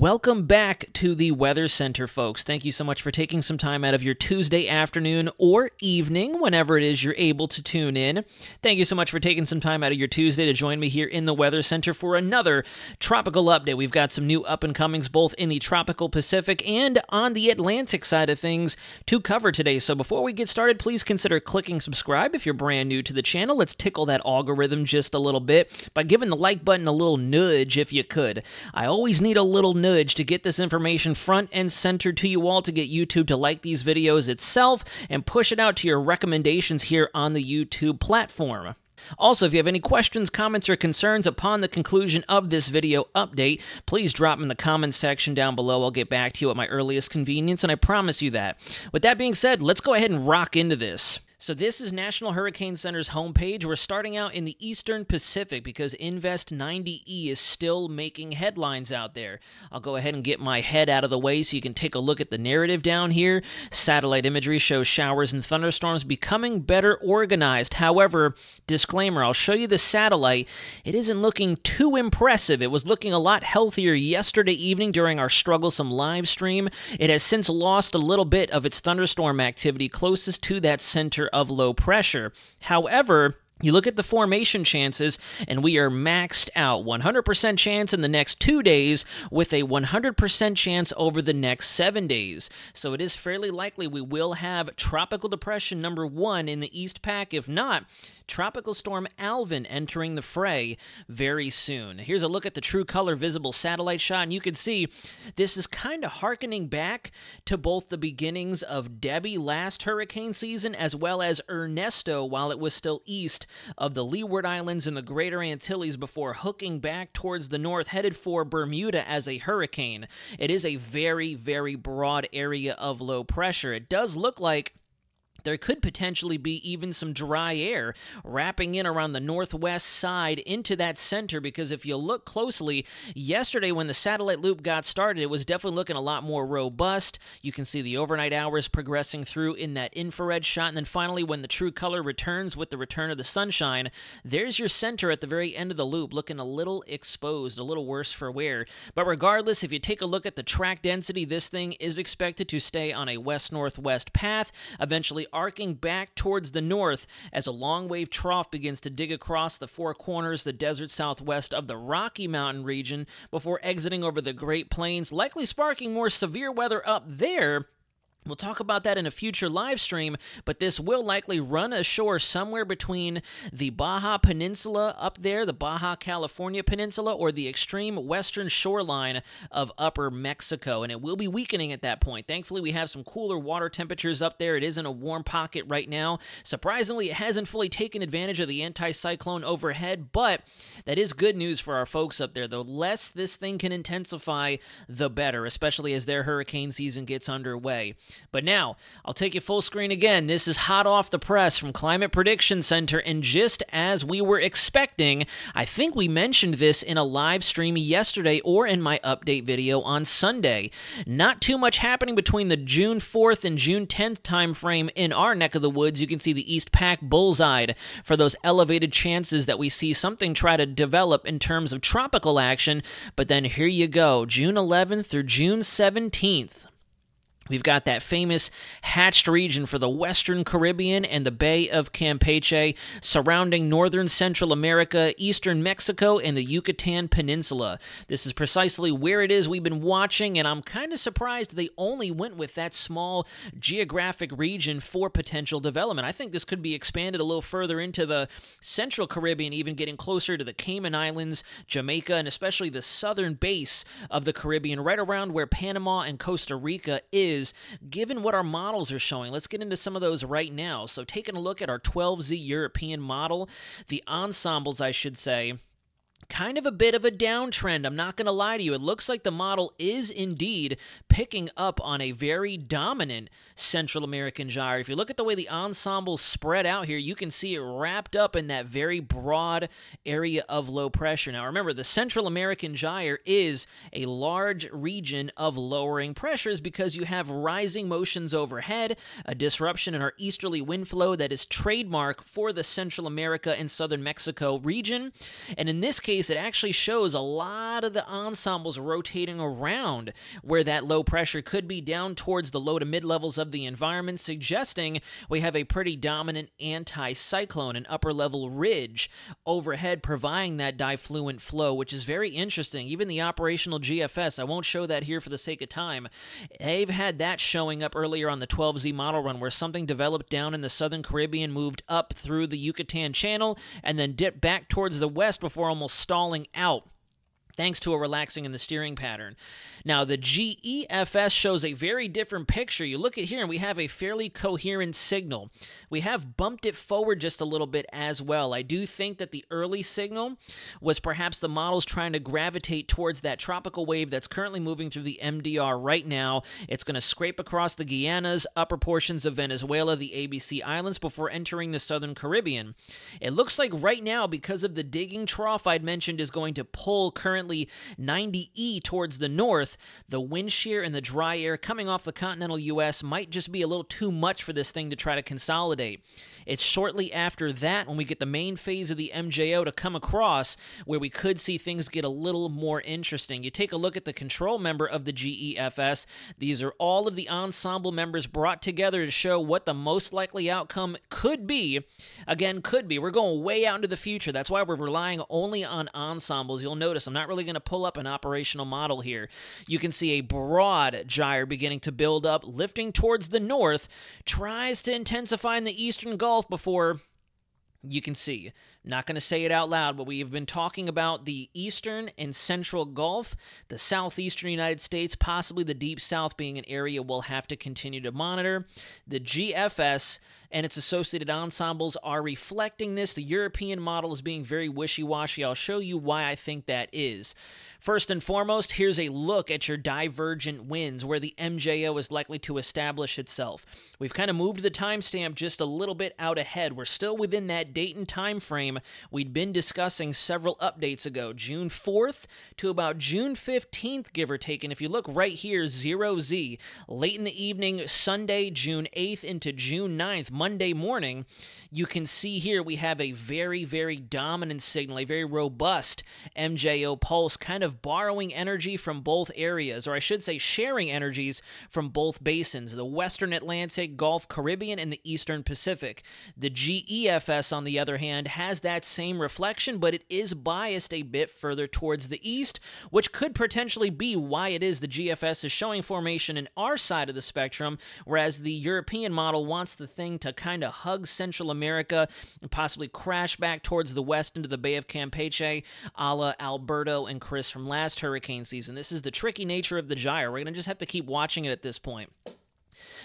Welcome back to the Weather Center, folks. Thank you so much for taking some time out of your Tuesday afternoon or evening, whenever it is you're able to tune in. Thank you so much for taking some time out of your Tuesday to join me here in the Weather Center for another tropical update. We've got some new up and comings both in the tropical Pacific and on the Atlantic side of things to cover today. So before we get started, please consider clicking subscribe if you're brand new to the channel. Let's tickle that algorithm just a little bit by giving the like button a little nudge if you could. I always need a little nudge to get this information front and center to you all to get YouTube to like these videos itself and push it out to your recommendations here on the YouTube platform. Also, if you have any questions, comments, or concerns upon the conclusion of this video update, please drop them in the comments section down below. I'll get back to you at my earliest convenience, and I promise you that. With that being said, let's go ahead and rock into this. So this is National Hurricane Center's homepage. We're starting out in the Eastern Pacific because Invest 90E is still making headlines out there. I'll go ahead and get my head out of the way so you can take a look at the narrative down here. Satellite imagery shows showers and thunderstorms becoming better organized. However, disclaimer, I'll show you the satellite. It isn't looking too impressive. It was looking a lot healthier yesterday evening during our strugglesome live stream. It has since lost a little bit of its thunderstorm activity closest to that center of low pressure. However, you look at the formation chances, and we are maxed out 100% chance in the next two days with a 100% chance over the next seven days. So it is fairly likely we will have Tropical Depression number one in the East Pac. If not, Tropical Storm Alvin entering the fray very soon. Here's a look at the true color visible satellite shot, and you can see this is kind of harkening back to both the beginnings of Debby last hurricane season as well as Ernesto while it was still east of the Leeward Islands and the Greater Antilles before hooking back towards the north, headed for Bermuda as a hurricane. It is a very, very broad area of low pressure. It does look like there could potentially be even some dry air wrapping in around the northwest side into that center because if you look closely, yesterday when the satellite loop got started, it was definitely looking a lot more robust. You can see the overnight hours progressing through in that infrared shot. And then finally, when the true color returns with the return of the sunshine, there's your center at the very end of the loop looking a little exposed, a little worse for wear. But regardless, if you take a look at the track density, this thing is expected to stay on a west northwest path, eventually arcing back towards the north as a long wave trough begins to dig across the four corners, the desert southwest of the Rocky Mountain region, before exiting over the Great Plains, likely sparking more severe weather up there We'll talk about that in a future live stream, but this will likely run ashore somewhere between the Baja Peninsula up there, the Baja California Peninsula, or the extreme western shoreline of upper Mexico, and it will be weakening at that point. Thankfully, we have some cooler water temperatures up there. It is in a warm pocket right now. Surprisingly, it hasn't fully taken advantage of the anticyclone overhead, but that is good news for our folks up there. The less this thing can intensify, the better, especially as their hurricane season gets underway. But now, I'll take you full screen again. This is hot off the press from Climate Prediction Center, and just as we were expecting, I think we mentioned this in a live stream yesterday or in my update video on Sunday. Not too much happening between the June 4th and June 10th time frame in our neck of the woods. You can see the East Pac bullseyed for those elevated chances that we see something try to develop in terms of tropical action. But then here you go, June 11th through June 17th. We've got that famous hatched region for the Western Caribbean and the Bay of Campeche, surrounding northern Central America, eastern Mexico, and the Yucatan Peninsula. This is precisely where it is we've been watching, and I'm kind of surprised they only went with that small geographic region for potential development. I think this could be expanded a little further into the Central Caribbean, even getting closer to the Cayman Islands, Jamaica, and especially the southern base of the Caribbean, right around where Panama and Costa Rica is is given what our models are showing. Let's get into some of those right now. So, taking a look at our 12Z European model, the ensembles, I should say, kind of a bit of a downtrend. I'm not going to lie to you. It looks like the model is indeed picking up on a very dominant Central American gyre. If you look at the way the ensemble spread out here, you can see it wrapped up in that very broad area of low pressure. Now, remember, the Central American gyre is a large region of lowering pressures because you have rising motions overhead, a disruption in our easterly wind flow that is trademark for the Central America and southern Mexico region. And in this case, it actually shows a lot of the ensembles rotating around where that low pressure could be down towards the low to mid levels of the environment, suggesting we have a pretty dominant anticyclone, an upper level ridge overhead, providing that diffluent flow, which is very interesting. Even the operational GFS, I won't show that here for the sake of time, they've had that showing up earlier on the 12Z model run where something developed down in the southern Caribbean, moved up through the Yucatan Channel, and then dipped back towards the west before almost stalling out thanks to a relaxing in the steering pattern. Now, the GEFS shows a very different picture. You look at here, and we have a fairly coherent signal. We have bumped it forward just a little bit as well. I do think that the early signal was perhaps the models trying to gravitate towards that tropical wave that's currently moving through the MDR right now. It's going to scrape across the Guianas, upper portions of Venezuela, the ABC Islands before entering the southern Caribbean. It looks like right now, because of the digging trough I'd mentioned, is going to pull currently currently 90E towards the north, the wind shear and the dry air coming off the continental U.S. might just be a little too much for this thing to try to consolidate. It's shortly after that when we get the main phase of the MJO to come across where we could see things get a little more interesting. You take a look at the control member of the GEFS. These are all of the ensemble members brought together to show what the most likely outcome could be. Again, could be. We're going way out into the future. That's why we're relying only on ensembles. You'll notice I'm not really going to pull up an operational model here. You can see a broad gyre beginning to build up, lifting towards the north, tries to intensify in the eastern Gulf before you can see. Not going to say it out loud, but we have been talking about the eastern and central Gulf, the southeastern United States, possibly the deep south being an area we'll have to continue to monitor. The GFS and its associated ensembles are reflecting this. The European model is being very wishy washy. I'll show you why I think that is. First and foremost, here's a look at your divergent winds where the MJO is likely to establish itself. We've kind of moved the timestamp just a little bit out ahead. We're still within that date and time frame we'd been discussing several updates ago, June 4th to about June 15th, give or take. And if you look right here, 0Z, late in the evening, Sunday, June 8th into June 9th, Monday morning, you can see here we have a very, very dominant signal, a very robust MJO pulse, kind of borrowing energy from both areas, or I should say, sharing energies from both basins the Western Atlantic, Gulf Caribbean, and the Eastern Pacific. The GEFS, on the other hand, has that same reflection, but it is biased a bit further towards the east, which could potentially be why it is the GFS is showing formation in our side of the spectrum, whereas the European model wants the thing to kind of hug Central America and possibly crash back towards the west into the Bay of Campeche, a la Alberto and Chris from last hurricane season. This is the tricky nature of the gyre. We're going to just have to keep watching it at this point.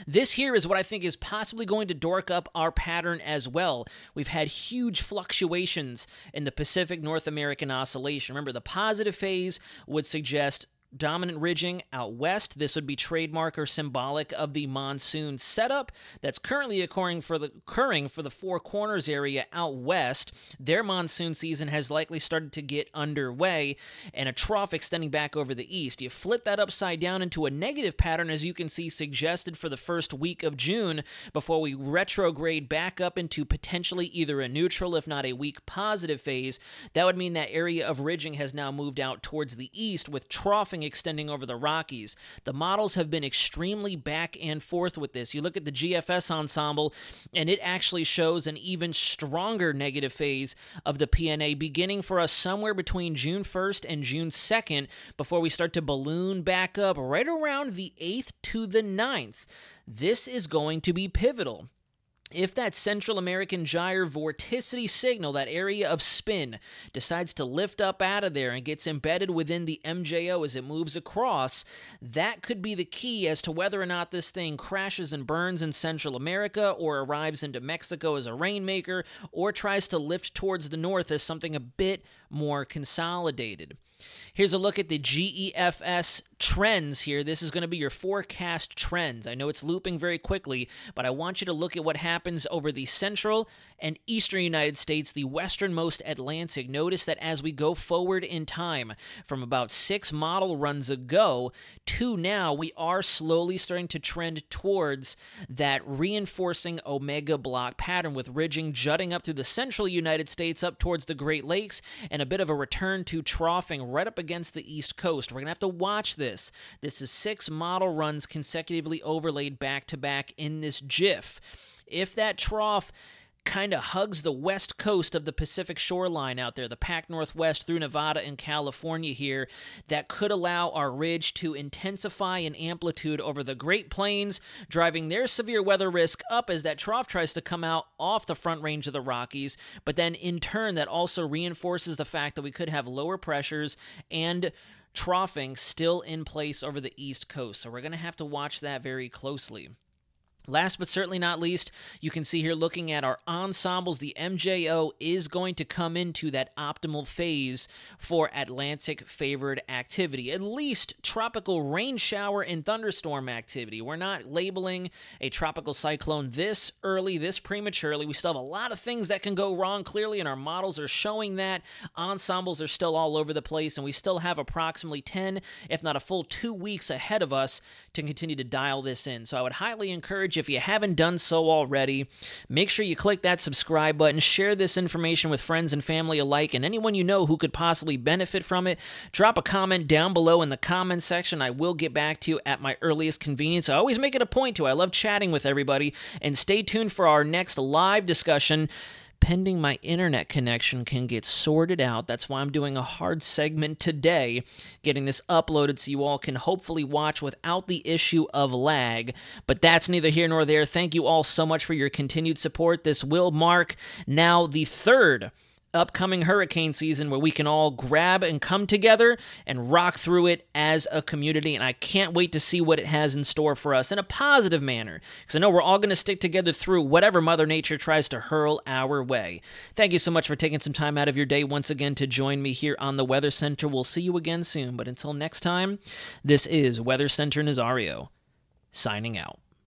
This here is what I think is possibly going to dork up our pattern as well. We've had huge fluctuations in the Pacific North American oscillation. Remember, the positive phase would suggest dominant ridging out west. This would be trademark or symbolic of the monsoon setup that's currently occurring for the occurring for the Four Corners area out west. Their monsoon season has likely started to get underway, and a trough extending back over the east. You flip that upside down into a negative pattern, as you can see suggested for the first week of June, before we retrograde back up into potentially either a neutral, if not a weak positive phase. That would mean that area of ridging has now moved out towards the east, with troughing extending over the Rockies. The models have been extremely back and forth with this. You look at the GFS ensemble, and it actually shows an even stronger negative phase of the PNA beginning for us somewhere between June 1st and June 2nd before we start to balloon back up right around the 8th to the 9th. This is going to be pivotal if that Central American gyre vorticity signal, that area of spin, decides to lift up out of there and gets embedded within the MJO as it moves across, that could be the key as to whether or not this thing crashes and burns in Central America or arrives into Mexico as a rainmaker or tries to lift towards the north as something a bit more consolidated. Here's a look at the GEFS trends here. This is going to be your forecast trends. I know it's looping very quickly, but I want you to look at what happens over the central and eastern United States, the westernmost Atlantic. Notice that as we go forward in time, from about six model runs ago to now, we are slowly starting to trend towards that reinforcing omega block pattern with ridging jutting up through the central United States up towards the Great Lakes and a bit of a return to troughing right up against the East Coast. We're going to have to watch this. This is six model runs consecutively overlaid back to back in this GIF. If that trough kind of hugs the west coast of the Pacific shoreline out there, the Pac Northwest through Nevada and California here, that could allow our ridge to intensify in amplitude over the Great Plains, driving their severe weather risk up as that trough tries to come out off the front range of the Rockies. But then in turn, that also reinforces the fact that we could have lower pressures and troughing still in place over the East Coast. So we're going to have to watch that very closely. Last but certainly not least, you can see here looking at our ensembles, the MJO is going to come into that optimal phase for Atlantic favored activity, at least tropical rain shower and thunderstorm activity. We're not labeling a tropical cyclone this early, this prematurely. We still have a lot of things that can go wrong clearly, and our models are showing that. Ensembles are still all over the place, and we still have approximately 10, if not a full two weeks ahead of us to continue to dial this in. So I would highly encourage if you haven't done so already, make sure you click that subscribe button, share this information with friends and family alike, and anyone you know who could possibly benefit from it. Drop a comment down below in the comment section. I will get back to you at my earliest convenience. I always make it a point to. I love chatting with everybody. And stay tuned for our next live discussion pending my internet connection can get sorted out. That's why I'm doing a hard segment today, getting this uploaded so you all can hopefully watch without the issue of lag. But that's neither here nor there. Thank you all so much for your continued support. This will mark now the third upcoming hurricane season where we can all grab and come together and rock through it as a community. And I can't wait to see what it has in store for us in a positive manner because I know we're all going to stick together through whatever Mother Nature tries to hurl our way. Thank you so much for taking some time out of your day once again to join me here on the Weather Center. We'll see you again soon. But until next time, this is Weather Center Nazario signing out.